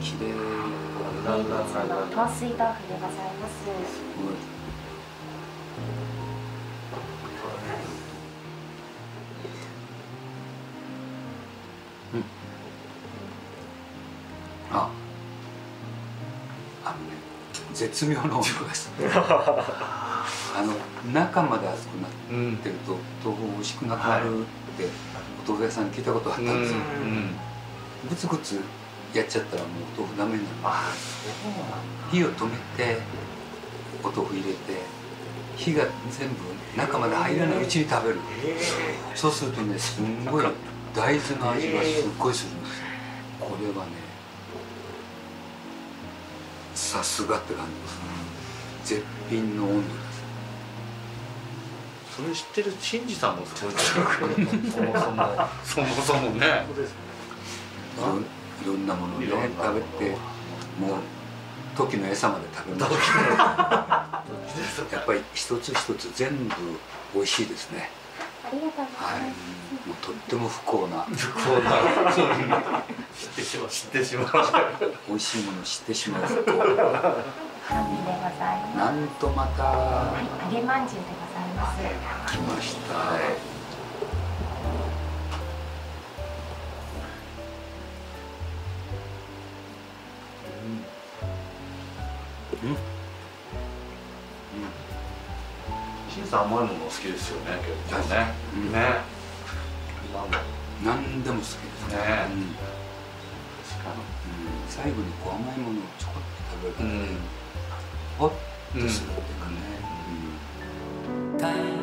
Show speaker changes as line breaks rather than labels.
綺麗
名物の糖水豆腐でございます
すごいうんああのね絶妙な温度ですあの中まで熱くなっ
うん
てると豆腐美味しくなくなるって、お豆腐屋さんに聞いたことあったんですよ、グツグツやっちゃったらもうお豆腐ダメになる。
あ
火を止めてお豆腐入れて火が全部中まで入らないうちに食べる。そうするとねすんごい大豆の味がすっごいするんですよ。これはねさすがって感じです。絶品の温度です。
それ知ってる新次さんもすごいそもそもそもそもね
いろんいろんなものをね食べてもう時の餌まで食べます。やっぱり一つ一つ全部美味しいですね。
ありがとうござい
はい。
ます、
もうとっても不幸な。
不幸な。知ってしまう知ってしまう。
美味しいものを知ってしまう不幸なんとまた。
はい揚げまんじゅうでございます。
来ました、うん。うん。
新さん甘いもの好きですよね。結構ね。ね。
何でも好きです
ね。
ね。
確か
に。最後にこう甘いものをちょこっと食べるとね、ほっとするっていうかね。うん